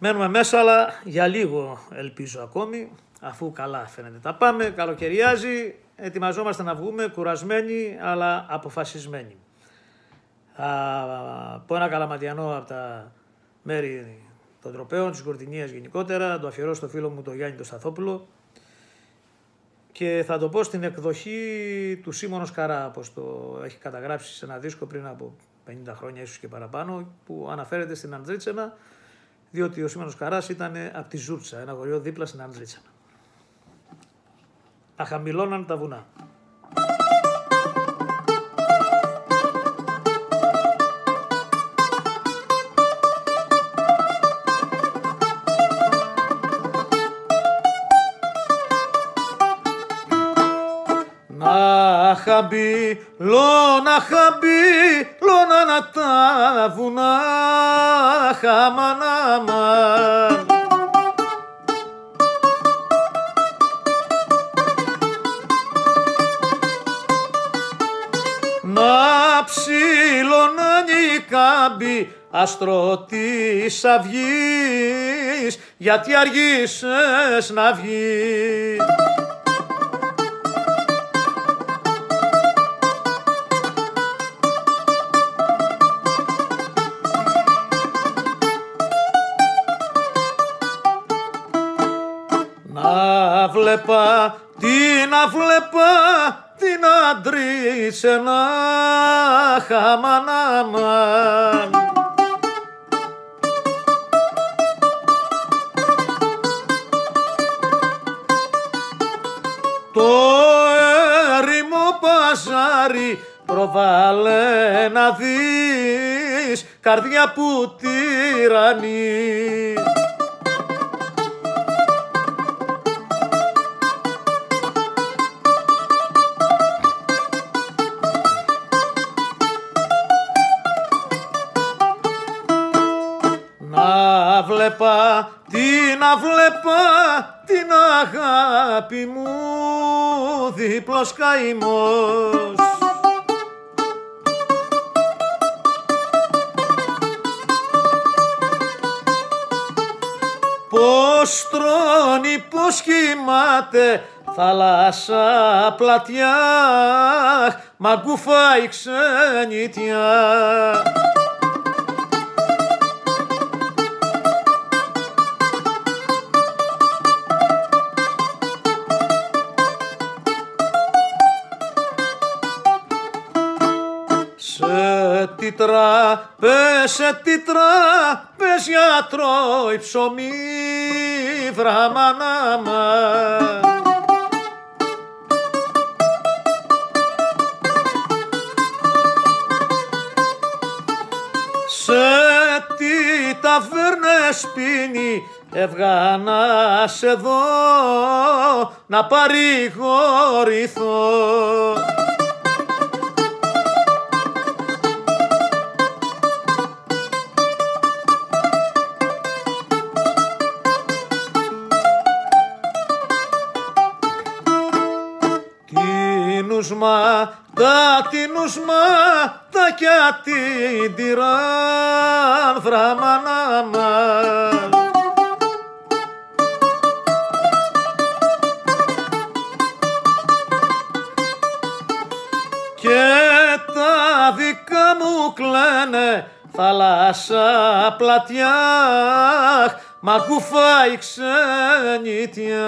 Μένουμε μέσα, αλλά για λίγο ελπίζω ακόμη, αφού καλά φαίνεται. Τα πάμε, καλοκαιριάζει, ετοιμαζόμαστε να βγούμε κουρασμένοι αλλά αποφασισμένοι. Από ένα καλαματιανό από τα μέρη των τροπέων, της Κορδινίας γενικότερα, το αφιερώ στο φίλο μου τον Γιάννη τον Σταθόπουλο. Και θα το πω στην εκδοχή του Σίμωνος Καρά, όπως το έχει καταγράψει σε ένα δίσκο πριν από 50 χρόνια ίσως και παραπάνω, που αναφέρεται στην Αντρίτσενα, διότι ο Σίμωνος Καράς ήταν από τη Ζούρτσα, ένα χωριό δίπλα στην Αντρίτσενα. Αχαμηλώναν τα βουνά. Να χαμπεί, λόνα χαμπεί, λόνα να τα βουνά χαμανάμαν. Να ψιλωνάνει κάμπι άστρο της αυγής γιατί αργήσες να βγεις. Να βλέπα, τι να βλέπα, την αντρίτσε να χαμανάμαν. Το έρημο παζάρι προβάλλε να δεις καρδιά που τυραννεί. Να βλέπα, τι να βλέπα, την αγάπη μου δίπλος καημός. Πώς τρώνει, πώς κοιμάται, θάλασσα πλατιά, μ' αγκουφάει ξενιτιά. Τι τραπέζ, σε τι τραπέζ για τρώει ψωμί βραμανάμα. Σε τι ταβέρνες πίνει έβγα να σε δω να παρηγορηθώ. Νουσμά, τα τη νουσμά, τα κι την τυράν φραμανάμα. Και τα δικά μου κλαίνε θάλασσα πλατιά, μα κουφάει ξενιτιά.